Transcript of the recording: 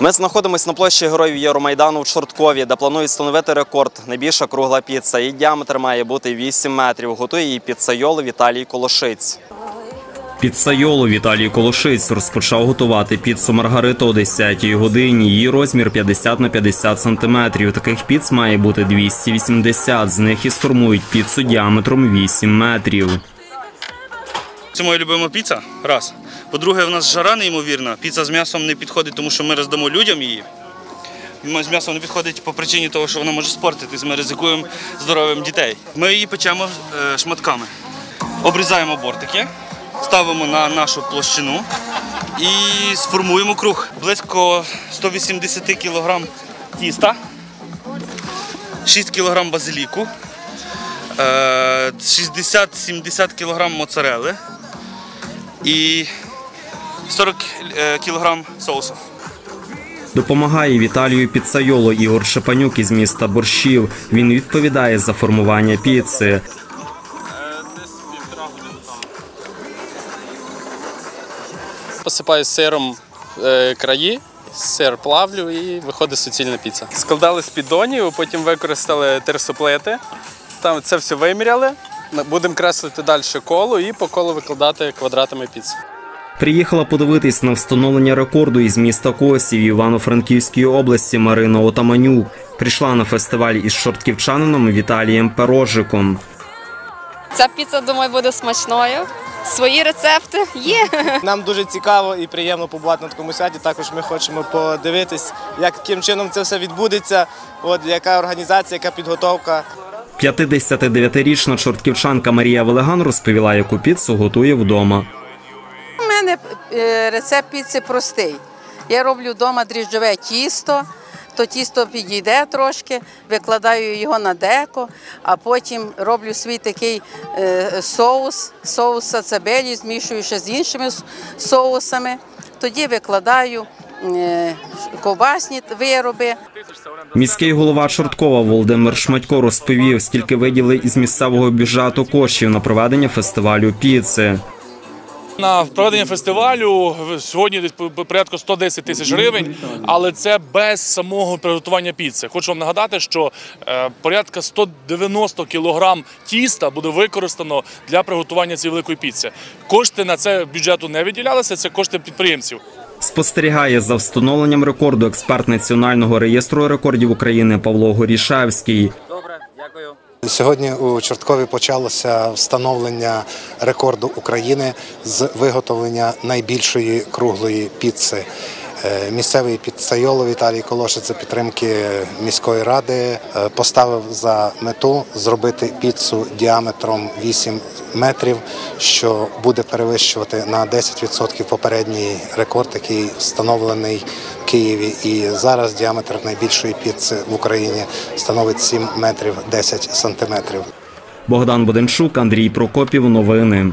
Ми знаходимося на площі Героїв Євромайдану в Чорткові, де планують встановити рекорд. Найбільша кругла піца. Її діаметр має бути 8 метрів. Готує її піцайол Віталій Колошиць. Піцайолу Віталій Колошиць розпочав готувати піцу Маргариту о 10 годині. Її розмір 50 на 50 сантиметрів. Таких піц має бути 280. З них і сформують піцу діаметром 8 метрів. Це моя любима піца. Раз. По-друге, в нас жара неймовірна. Піца з м'ясом не підходить, тому що ми роздамо людям її. З м'ясом не підходить по причині того, що вона може спортитись. Ми ризикуємо здоров'ям дітей. Ми її печемо е, шматками. Обрізаємо бортики, ставимо на нашу площину і сформуємо круг. Близько 180 кг тіста, 6 кг базиліку, е, 60-70 кг моцарели і 40 е, кг соусу. Допомагає Віталію Піцайоло Ігор Шепанюк із міста Борщів. Він відповідає за формування піци. Посипаю сиром е, краї, сир плавлю і виходить суцільна піца. Складали з піддонів, потім використали терсоплити. Там це все виміряли. Будемо креслити далі коло і по колу викладати квадратами піцу. Приїхала подивитись на встановлення рекорду із міста Косів Івано-Франківської області Марина Отаманюк. Прийшла на фестиваль із шортківчанином Віталієм Перожиком. Ця піца, думаю, буде смачною. Свої рецепти є. Нам дуже цікаво і приємно побувати на такому святі. Також ми хочемо подивитись, яким чином це все відбудеться. От яка організація, яка підготовка. 59-річна чортківчанка Марія Велеган розповіла, яку піцу готує вдома. У мене е, рецепт піци простий. Я роблю вдома дріжджове тісто, то тісто підійде трошки, викладаю його на деко, а потім роблю свій такий е, соус, соус сацабелі, змішую ще з іншими соусами. Тоді викладаю ковбасні вироби. Міський голова Чорткова Володимир Шматько розповів, скільки виділи із місцевого бюджету коштів на проведення фестивалю піци. На проведення фестивалю сьогодні десь порядку 110 тисяч гривень, але це без самого приготування піци. Хочу вам нагадати, що е, порядка 190 кілограм тіста буде використано для приготування цієї великої піци. Кошти на це бюджету не виділялися, це кошти підприємців. Спостерігає за встановленням рекорду експерт Національного реєстру рекордів України Павло Горішевський. Сьогодні у Чорткові почалося встановлення рекорду України з виготовлення найбільшої круглої піци. Е, Місцевий піцайоло Віталій Колошець за підтримки міської ради е, поставив за мету зробити піцу діаметром 8 метрів, що буде перевищувати на 10% попередній рекорд, який встановлений в Києві. І зараз діаметр найбільшої піци в Україні становить 7 метрів 10 сантиметрів. Богдан Буденчук, Андрій Прокопів. Новини.